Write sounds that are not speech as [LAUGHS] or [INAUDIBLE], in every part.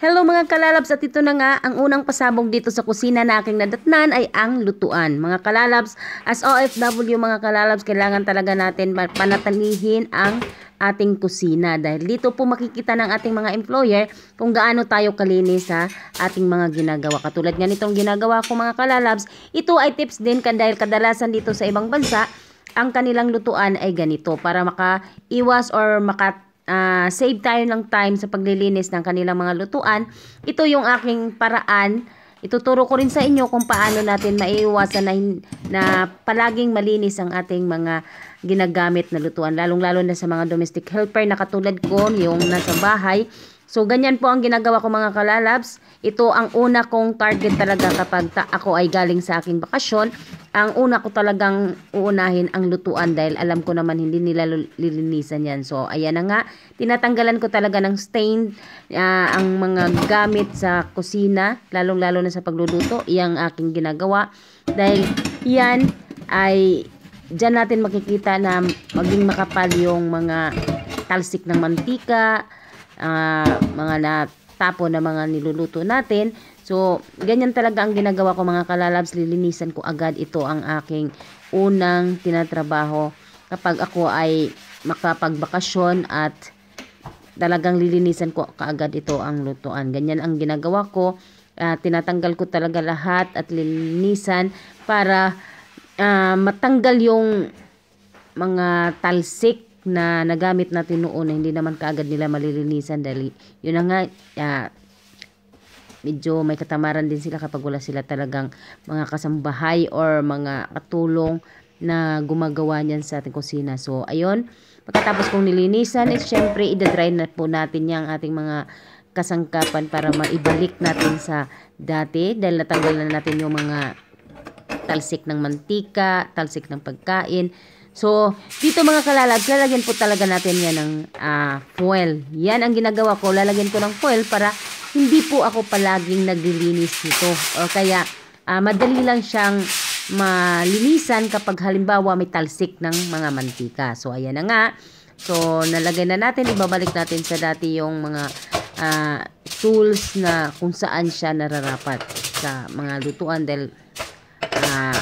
Hello mga kalalabs at ito na nga ang unang pasabog dito sa kusina na aking nadatnan ay ang lutuan. Mga kalalabs, as OFW mga kalalabs, kailangan talaga natin panatalihin ang ating kusina dahil dito po makikita ng ating mga employer kung gaano tayo kalinis sa ating mga ginagawa. Katulad nga nitong ginagawa ko mga kalalabs, ito ay tips din dahil kadalasan dito sa ibang bansa, ang kanilang lutuan ay ganito para makaiwas or maka uh, save tayo ng time sa paglilinis ng kanilang mga lutuan, ito yung aking paraan. Ituturo ko rin sa inyo kung paano natin maiiwasan na, na palaging malinis ang ating mga ginagamit na lutuan. Lalong-lalo na sa mga domestic helper na katulad ko, yung nasa bahay. So, ganyan po ang ginagawa ko mga kalalabs. Ito ang una kong target talaga kapag ta ako ay galing sa aking bakasyon ang una ko talagang uunahin ang lutuan dahil alam ko naman hindi nila lilinisan yan. So, ayan na nga. Tinatanggalan ko talaga ng stain uh, ang mga gamit sa kusina, lalong-lalo na sa pagluluto. Iyang aking ginagawa. Dahil yan ay dyan natin makikita na maging makapal yung mga talsik ng mantika, uh, mga natapon na mga niluluto natin. So, ganyan talaga ang ginagawa ko mga kalalabs. Lilinisan ko agad ito ang aking unang tinatrabaho kapag ako ay makapagbakasyon at talagang lilinisan ko kaagad ito ang lutuan. Ganyan ang ginagawa ko. Uh, tinatanggal ko talaga lahat at lilinisan para uh, matanggal yung mga talsik na nagamit natin noon na hindi naman kaagad nila malilinisan dahil yun na nga uh, medyo may katamaran din sila kapag wala sila talagang mga kasambahay or mga katulong na gumagawa niyan sa ating kusina. So, ayun. Pagkatapos kong nilinisan, is syempre, idadry na po natin yung ating mga kasangkapan para maibalik natin sa dati dahil natanggal na natin yung mga talsik ng mantika, talsik ng pagkain. So, dito mga kalalag, lalagyan po talaga natin yan ng uh, foil. Yan ang ginagawa ko. Lalagyan ko ng foil para hindi po ako palaging naglilinis nito. O kaya, uh, madali lang siyang malinisan kapag halimbawa may talsik ng mga mantika. So, ayan na nga. So, nalagay na natin. Ibabalik natin sa dati yung mga uh, tools na kung saan siya nararapat sa mga lutuan dahil uh,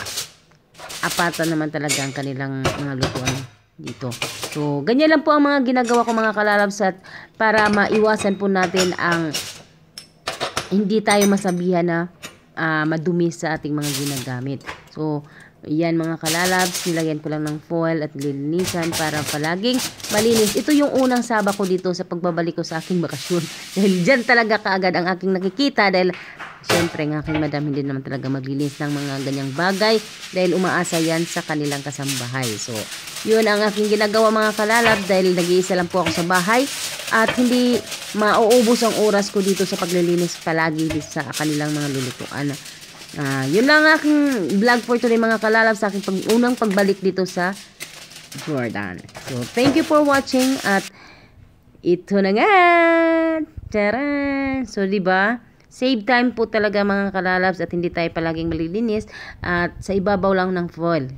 apatan naman talaga ang kanilang mga lutuan dito. So, ganyan lang po ang mga ginagawa ko mga kalalabs at para maiwasan po natin ang hindi tayo masabihan na uh, madumi sa ating mga ginagamit. So, yan mga kalalabs, nilagyan ko lang ng foil at lilinisan para palaging malinis. Ito yung unang saba ko dito sa pagbabalik ko sa aking bakasyon. [LAUGHS] dahil dyan talaga kaagad ang aking nakikita dahil Siyempre ng aking madam hindi naman talaga maglinis ng mga ganyang bagay dahil umaasa yan sa kanilang kasambahay. So, yun ang aking ginagawa mga kalalab dahil nag-iisa lang po ako sa bahay at hindi mauubos ang oras ko dito sa paglilinis palagi sa kanilang mga lulutuan. Uh, yun lang ang aking vlog for today mga kalalab sa aking pag unang pagbalik dito sa Jordan. So, thank you for watching at ito na nga. Tara! So, di ba? Save time po talaga mga kalalabs at hindi tayo palaging malilinis at sa ibabaw lang ng foil.